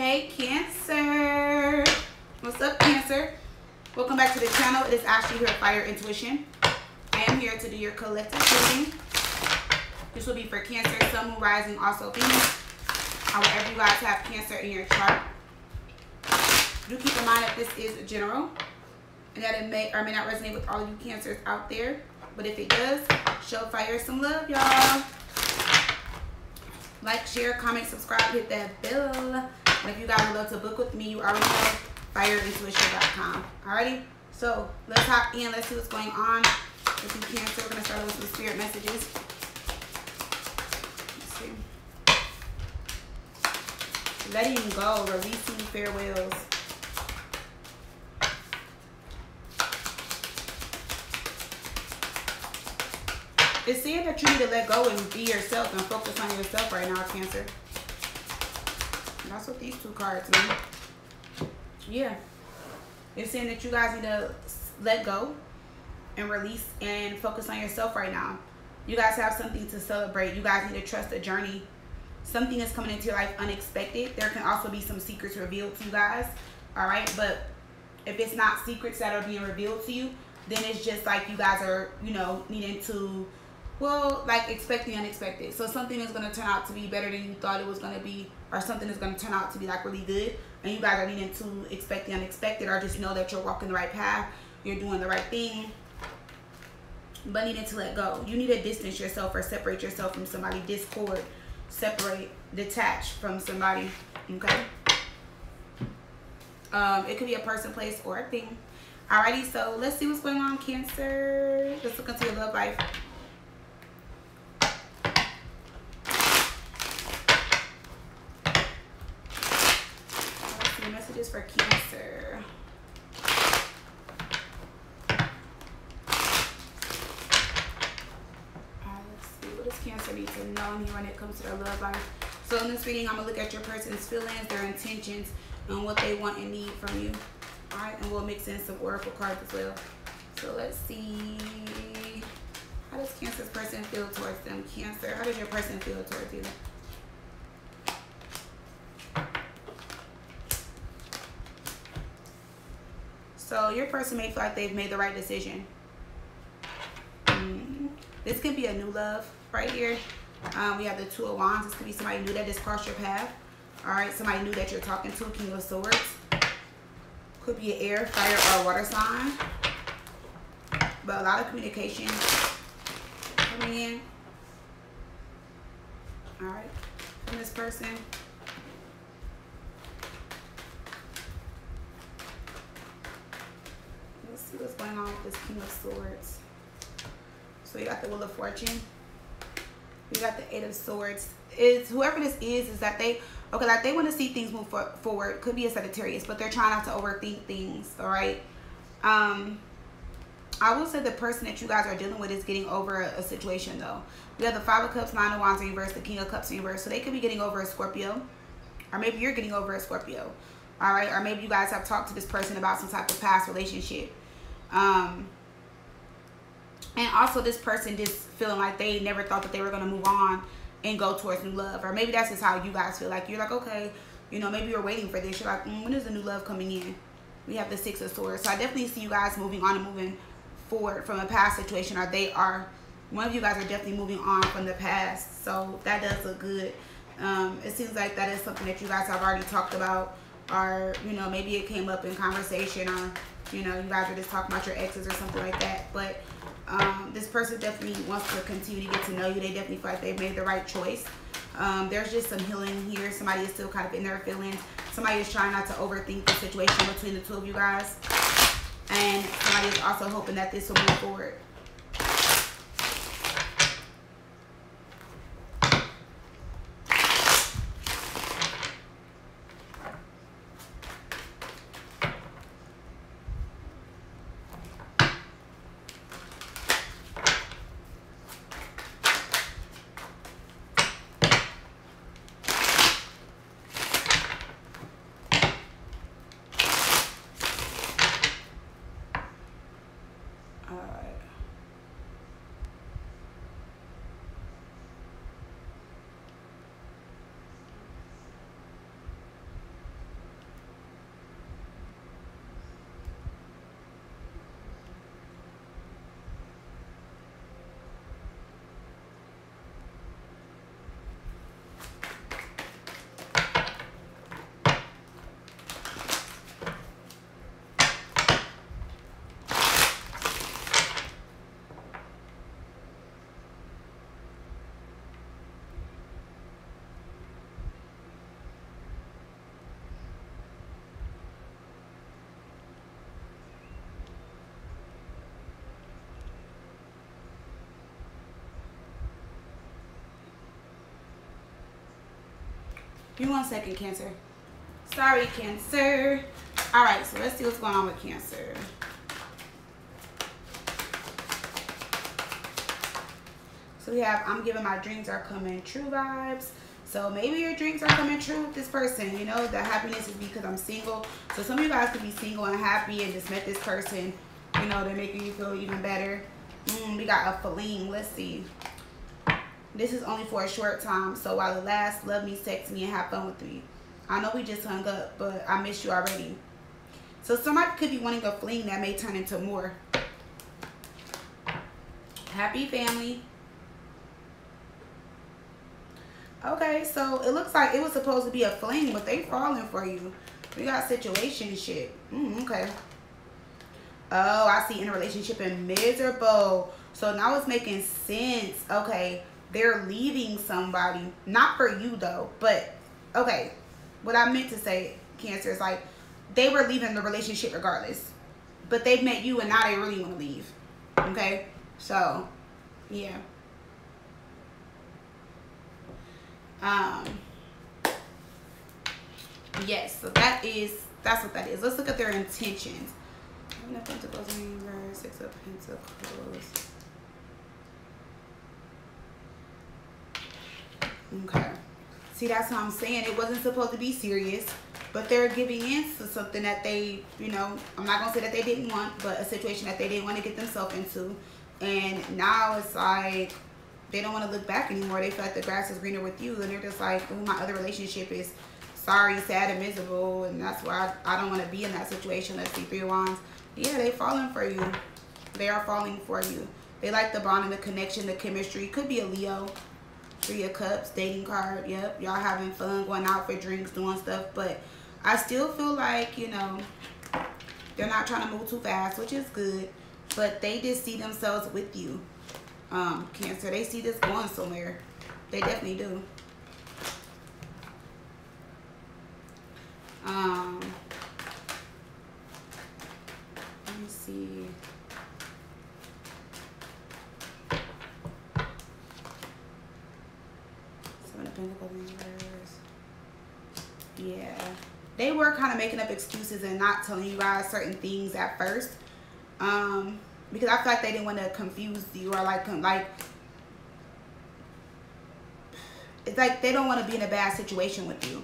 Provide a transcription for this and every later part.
Hey, Cancer. What's up, Cancer? Welcome back to the channel. It is Ashley here at Fire Intuition. I am here to do your collective reading. This will be for Cancer, Sun, Moon, Rising, also Venus. However you guys have Cancer in your chart. Do keep in mind that this is general and that it may or may not resonate with all you Cancers out there. But if it does, show Fire some love, y'all. Like, share, comment, subscribe, hit that bell. And if you guys would love to book with me, you already know fireintuition.com. Alrighty? So let's hop in. Let's see what's going on with you Cancer. We're going to start with some spirit messages. Letting go, releasing farewells. It's saying that you need to let go and be yourself and focus on yourself right now, Cancer. That's what these two cards mean. Yeah. It's saying that you guys need to let go and release and focus on yourself right now. You guys have something to celebrate. You guys need to trust the journey. Something is coming into your life unexpected. There can also be some secrets revealed to you guys. All right. But if it's not secrets that are being revealed to you, then it's just like you guys are, you know, needing to well, like expect the unexpected. So something is going to turn out to be better than you thought it was going to be, or something is going to turn out to be like really good, and you guys are needing to expect the unexpected, or just know that you're walking the right path, you're doing the right thing, but needing to let go. You need to distance yourself or separate yourself from somebody, discord, separate, detach from somebody, okay? Um, it could be a person, place, or a thing. Alrighty, so let's see what's going on, Cancer. Let's look into your love life. For Cancer. Uh, does Cancer need to know when it comes to their love life? So in this reading, I'm going to look at your person's feelings, their intentions, and what they want and need from you. Alright, and we'll mix in some oracle cards as well. So let's see. How does Cancer's person feel towards them? Cancer, how does your person feel towards you? So your person may feel like they've made the right decision. Mm. This could be a new love right here. Um, we have the Two of Wands. This could be somebody new that just crossed your path. All right, somebody new that you're talking to. King of Swords. Could be an air, fire, or water sign. But a lot of communication coming in. All right, from this person. see what's going on with this King of Swords. So you got the Wheel of Fortune. You got the Eight of Swords. Is whoever this is, is that they okay, like they want to see things move for, forward. Could be a Sagittarius, but they're trying not to overthink things. All right. Um, I will say the person that you guys are dealing with is getting over a, a situation though. We have the Five of Cups, Nine of Wands in reverse, the King of Cups in reverse. So they could be getting over a Scorpio, or maybe you're getting over a Scorpio. All right, or maybe you guys have talked to this person about some type of past relationship um, and also this person just feeling like they never thought that they were going to move on and go towards new love. Or maybe that's just how you guys feel. Like you're like, okay, you know, maybe you're waiting for this. You're like, mm, when is the new love coming in? We have the Six of Swords. So I definitely see you guys moving on and moving forward from a past situation. Or they are, one of you guys are definitely moving on from the past. So that does look good. Um, it seems like that is something that you guys have already talked about. Or, you know, maybe it came up in conversation or you know, you guys are just talking about your exes or something like that. But um, this person definitely wants to continue to get to know you. They definitely feel like they've made the right choice. Um, there's just some healing here. Somebody is still kind of in their feelings. Somebody is trying not to overthink the situation between the two of you guys. And somebody is also hoping that this will move forward. Give me one second, Cancer. Sorry, Cancer. All right, so let's see what's going on with Cancer. So we have, I'm giving my dreams are coming true vibes. So maybe your dreams are coming true with this person. You know, the happiness is because I'm single. So some of you guys could be single and happy and just met this person. You know, they're making you feel even better. Mm, we got a fling. Let's see. This is only for a short time. So while it lasts, love me, sex me, and have fun with me. I know we just hung up, but I miss you already. So somebody could be wanting a fling that may turn into more. Happy family. Okay, so it looks like it was supposed to be a fling, but they falling for you. We got situationship. Mm, okay. Oh, I see in a relationship and miserable. So now it's making sense. Okay, they're leaving somebody. Not for you though, but okay. What I meant to say, Cancer, is like they were leaving the relationship regardless. But they've met you and now they really want to leave. Okay? So, yeah. Um, yes, so that is, that's what that is. Let's look at their intentions. Six of Pentacles. Okay. See, that's what I'm saying. It wasn't supposed to be serious, but they're giving in to something that they, you know, I'm not going to say that they didn't want, but a situation that they didn't want to get themselves into. And now it's like, they don't want to look back anymore. They feel like the grass is greener with you, and they're just like, oh, my other relationship is sorry, sad, and miserable, and that's why I, I don't want to be in that situation. Let's see, three wands. Yeah, they falling for you. They are falling for you. They like the bond and the connection, the chemistry. Could be a Leo. Three of Cups, dating card. Yep, y'all having fun, going out for drinks, doing stuff. But I still feel like, you know, they're not trying to move too fast, which is good. But they just see themselves with you um, Cancer. They see this going somewhere. They definitely do. Um, let me see. Yeah. They were kind of making up excuses and not telling you guys certain things at first. Um, because I feel like they didn't want to confuse you or like like it's like they don't want to be in a bad situation with you.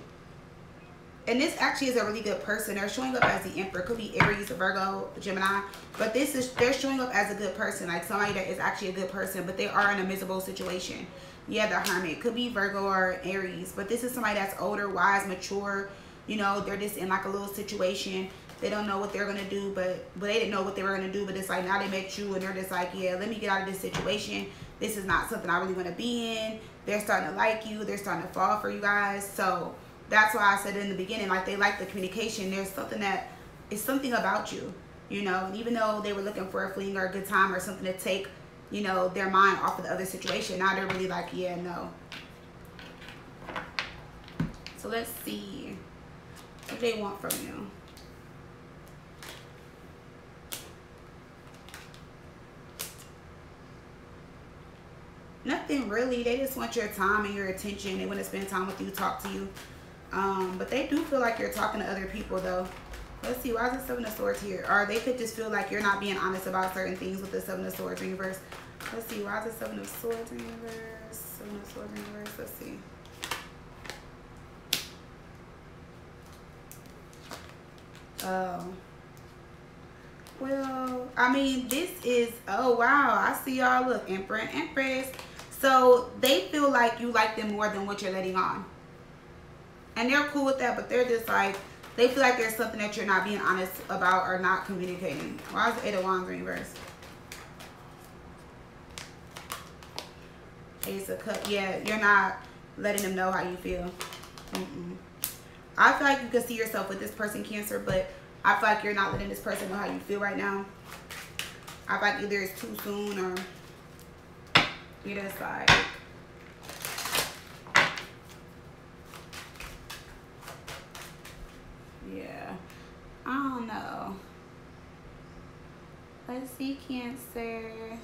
And this actually is a really good person. They're showing up as the Emperor. Could be Aries, Virgo, Gemini. But this is they're showing up as a good person. Like somebody that is actually a good person. But they are in a miserable situation. Yeah, the Hermit. Could be Virgo or Aries. But this is somebody that's older, wise, mature. You know, they're just in like a little situation they don't know what they're gonna do, but but they didn't know what they were gonna do. But it's like now they met you, and they're just like, yeah, let me get out of this situation. This is not something I really want to be in. They're starting to like you. They're starting to fall for you guys. So that's why I said in the beginning, like they like the communication. There's something that is something about you, you know. And even though they were looking for a fling or a good time or something to take, you know, their mind off of the other situation, now they're really like, yeah, no. So let's see what they want from you. Nothing really. They just want your time and your attention. They want to spend time with you, talk to you. Um, but they do feel like you're talking to other people though. Let's see, why is the Seven of Swords here? Or they could just feel like you're not being honest about certain things with the Seven of Swords reverse. Let's see, why is the Seven of Swords reverse? Seven of Swords reverse, let's see. Oh. Well, I mean, this is, oh wow, I see y'all, look, Emperor and Empress. So they feel like you like them more than what you're letting on. And they're cool with that, but they're just like, they feel like there's something that you're not being honest about or not communicating. Why is the Eight of Wands reverse? Ace of Cup. Yeah, you're not letting them know how you feel. Mm -mm. I feel like you can see yourself with this person, Cancer, but I feel like you're not letting this person know how you feel right now. I feel like either it's too soon or you're just like yeah. I don't know. Let's see cancer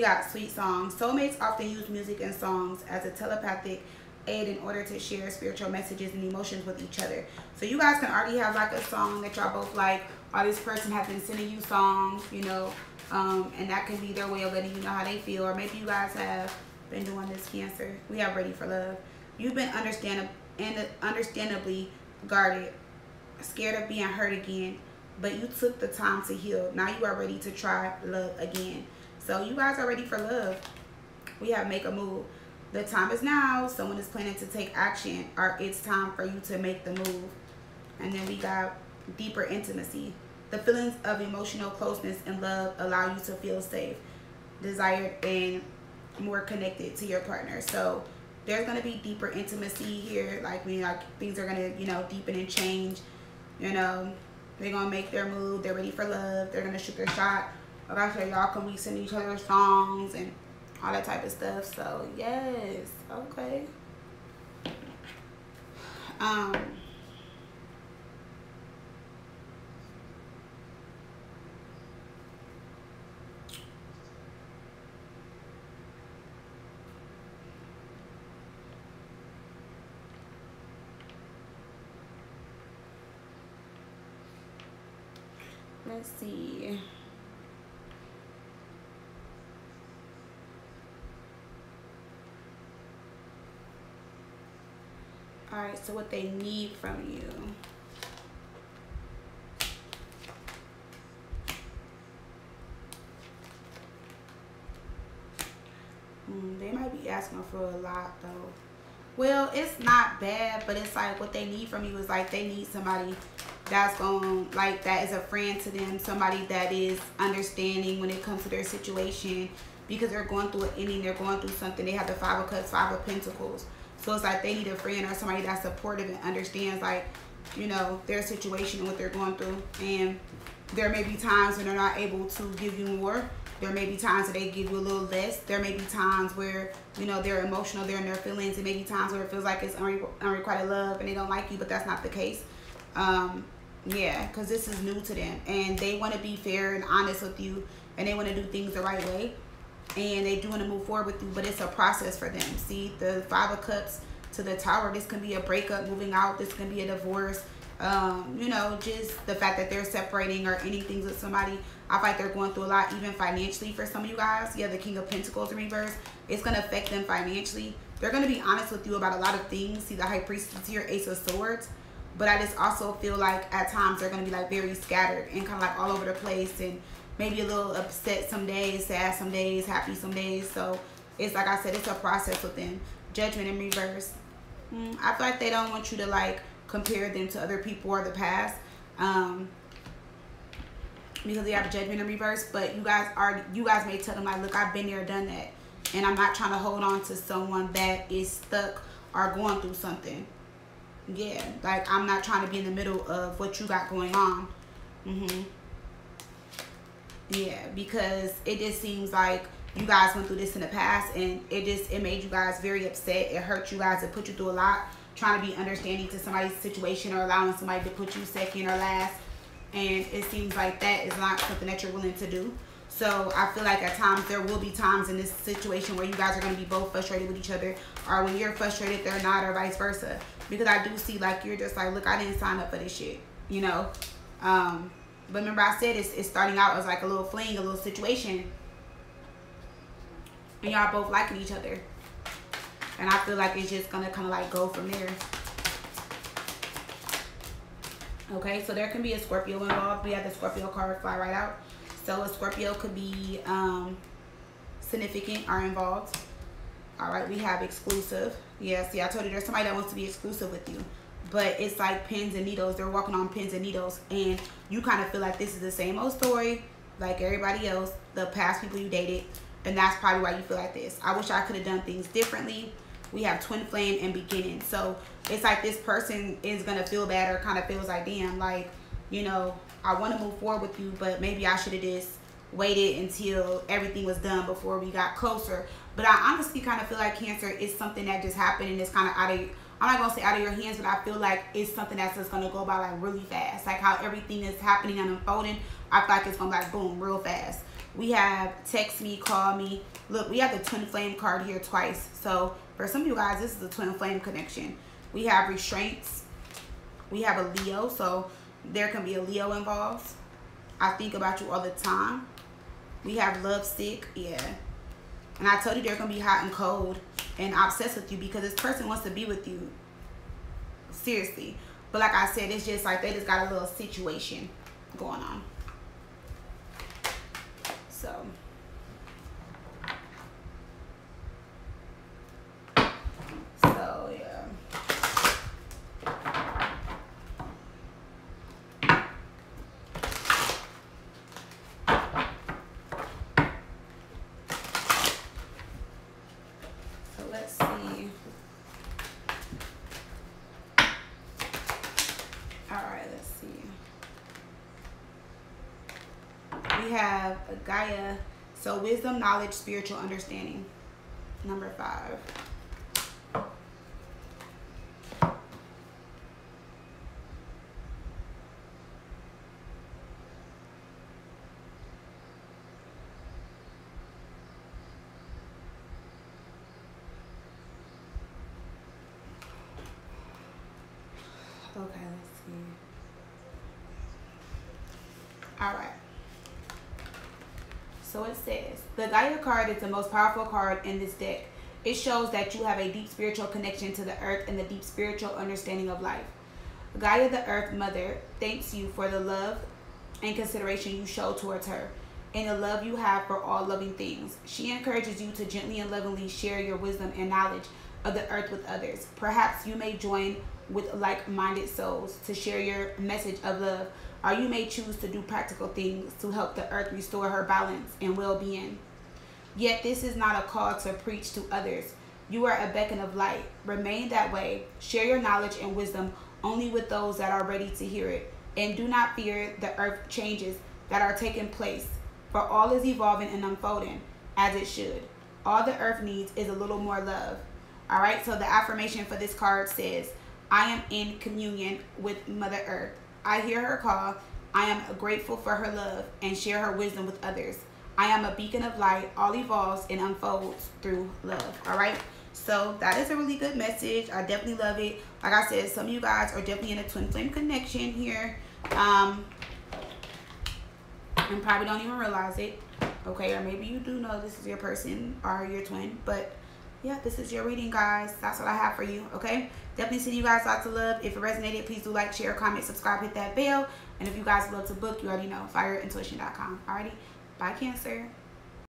We got sweet songs. Soulmates often use music and songs as a telepathic aid in order to share spiritual messages and emotions with each other. So you guys can already have like a song that y'all both like, or this person has been sending you songs, you know, um, and that can be their way of letting you know how they feel. Or maybe you guys have been doing this cancer. We have ready for love. You've been understand and understandably guarded, scared of being hurt again, but you took the time to heal. Now you are ready to try love again. So you guys are ready for love. We have make a move. The time is now. Someone is planning to take action or it's time for you to make the move. And then we got deeper intimacy. The feelings of emotional closeness and love allow you to feel safe, desired, and more connected to your partner. So there's gonna be deeper intimacy here. Like we like things are gonna, you know, deepen and change. You know, they're gonna make their move, they're ready for love, they're gonna shoot their shot. Like I said, y'all can be sending each other songs and all that type of stuff. So yes, okay. Um let's see. All right, so what they need from you. Mm, they might be asking for a lot though. Well, it's not bad, but it's like what they need from you is like they need somebody that's going like that is a friend to them, somebody that is understanding when it comes to their situation because they're going through an ending, they're going through something. They have the five of cups, five of pentacles. So it's like they need a friend or somebody that's supportive and understands like, you know, their situation and what they're going through. And there may be times when they're not able to give you more. There may be times that they give you a little less. There may be times where, you know, they're emotional, they're in their feelings. It may be times where it feels like it's unre unrequited love and they don't like you, but that's not the case. Um, yeah, because this is new to them. And they want to be fair and honest with you. And they want to do things the right way and they do want to move forward with you but it's a process for them. See the five of cups to the tower this can be a breakup moving out this can be a divorce. Um, you know just the fact that they're separating or anything with somebody i feel like they're going through a lot even financially for some of you guys. Yeah the king of pentacles in reverse it's going to affect them financially. They're going to be honest with you about a lot of things. See the high priestess here ace of swords but i just also feel like at times they're going to be like very scattered and kind of like all over the place and maybe a little upset some days, sad some days, happy some days. So it's like I said, it's a process with them. Judgment in reverse. Mm, I feel like they don't want you to like compare them to other people or the past. Um, because they have judgment in reverse, but you guys are you guys may tell them like, look, I've been there, done that, and I'm not trying to hold on to someone that is stuck or going through something. Yeah, like I'm not trying to be in the middle of what you got going on. Mhm. Yeah, because it just seems like you guys went through this in the past and it just it made you guys very upset. It hurt you guys. It put you through a lot trying to be understanding to somebody's situation or allowing somebody to put you second or last. And it seems like that is not something that you're willing to do. So I feel like at times there will be times in this situation where you guys are going to be both frustrated with each other or when you're frustrated they're not or vice versa. Because I do see like you're just like, look, I didn't sign up for this shit, you know. Um, but remember I said it's, it's starting out as like a little fling, a little situation. And y'all both liking each other. And I feel like it's just going to kind of like go from there. Okay, so there can be a Scorpio involved. We have the Scorpio card fly right out. So a Scorpio could be um, significant or involved. All right, we have exclusive. Yeah, see, I told you there's somebody that wants to be exclusive with you but it's like pins and needles. They're walking on pins and needles, and you kind of feel like this is the same old story, like everybody else, the past people you dated, and that's probably why you feel like this. I wish I could have done things differently. We have twin flame and beginning, so it's like this person is gonna feel bad or kind of feels like, damn, like you know, I want to move forward with you, but maybe I should have just waited until everything was done before we got closer. But I honestly kind of feel like cancer is something that just happened and it's kind of out of I'm not gonna say out of your hands, but I feel like it's something that's just gonna go by like really fast. Like how everything is happening and unfolding, I feel like it's gonna like boom real fast. We have text me, call me. Look, we have the twin flame card here twice. So for some of you guys, this is a twin flame connection. We have restraints. We have a Leo, so there can be a Leo involved. I think about you all the time. We have love sick, yeah. And I told you they're gonna be hot and cold and obsessed with you because this person wants to be with you. Seriously. But like I said, it's just like they just got a little situation going on. So have Gaia. So wisdom, knowledge, spiritual understanding. Number five. Okay, let's see. All right. So it says, the Gaia card is the most powerful card in this deck. It shows that you have a deep spiritual connection to the earth and the deep spiritual understanding of life. Gaia, the earth mother, thanks you for the love and consideration you show towards her and the love you have for all loving things. She encourages you to gently and lovingly share your wisdom and knowledge of the earth with others. Perhaps you may join with like minded souls to share your message of love or you may choose to do practical things to help the earth restore her balance and well-being. Yet this is not a call to preach to others. You are a beacon of light. Remain that way. Share your knowledge and wisdom only with those that are ready to hear it. And do not fear the earth changes that are taking place, for all is evolving and unfolding as it should. All the earth needs is a little more love. All right, so the affirmation for this card says, I am in communion with Mother Earth. I hear her call. I am grateful for her love and share her wisdom with others. I am a beacon of light. All evolves and unfolds through love. All right. So that is a really good message. I definitely love it. Like I said, some of you guys are definitely in a twin flame connection here. Um, and probably don't even realize it. Okay, or maybe you do know this is your person or your twin. But yeah, this is your reading, guys. That's what I have for you. Okay. Definitely send you guys lots of love. If it resonated, please do like, share, comment, subscribe, hit that bell. And if you guys love to book, you already know, fireintuition.com. Alrighty. Bye, Cancer.